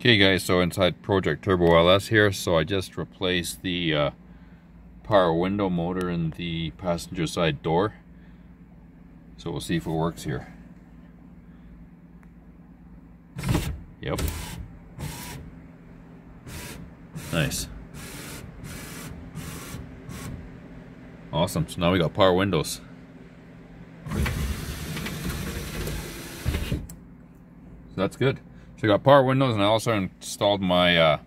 Okay guys, so inside Project Turbo LS here, so I just replaced the uh, power window motor in the passenger side door. So we'll see if it works here. Yep. Nice. Awesome, so now we got power windows. So that's good. So I got power windows and I also installed my uh,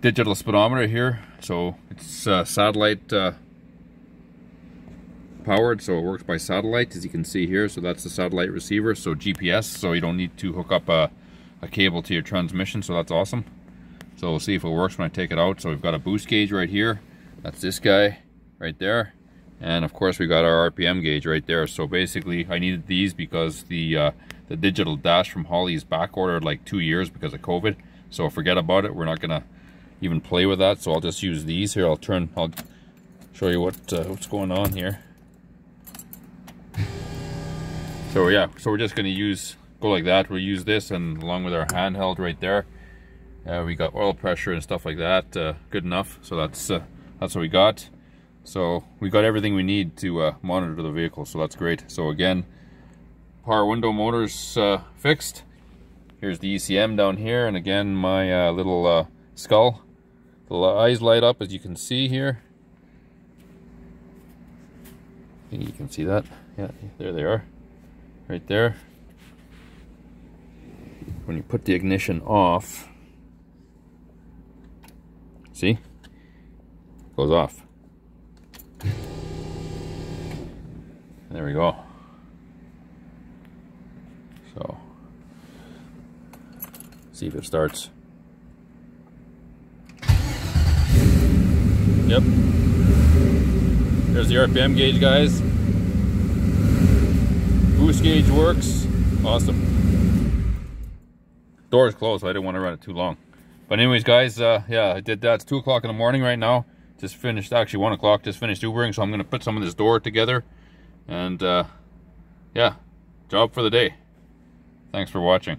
digital speedometer here. So it's uh, satellite uh, powered, so it works by satellite as you can see here. So that's the satellite receiver, so GPS, so you don't need to hook up a, a cable to your transmission, so that's awesome. So we'll see if it works when I take it out. So we've got a boost gauge right here. That's this guy right there. And of course we got our RPM gauge right there. So basically I needed these because the uh, the digital dash from Holley is back ordered like two years because of COVID. So forget about it. We're not gonna even play with that. So I'll just use these here. I'll turn, I'll show you what uh, what's going on here. So yeah, so we're just gonna use, go like that. We'll use this and along with our handheld right there. Uh, we got oil pressure and stuff like that, uh, good enough. So that's uh, that's what we got. So we got everything we need to uh, monitor the vehicle, so that's great. So again, power window motors uh, fixed. Here's the ECM down here, and again my uh, little uh, skull. The eyes light up as you can see here. I think you can see that. Yeah, there they are, right there. When you put the ignition off, see, goes off. There we go. So, see if it starts. Yep. There's the RPM gauge, guys. Boost gauge works. Awesome. Door is closed, so I didn't want to run it too long. But anyways, guys, uh, yeah, I did that. It's 2 o'clock in the morning right now. Just finished, actually 1 o'clock, just finished Ubering, so I'm going to put some of this door together. And uh, yeah, job for the day. Thanks for watching.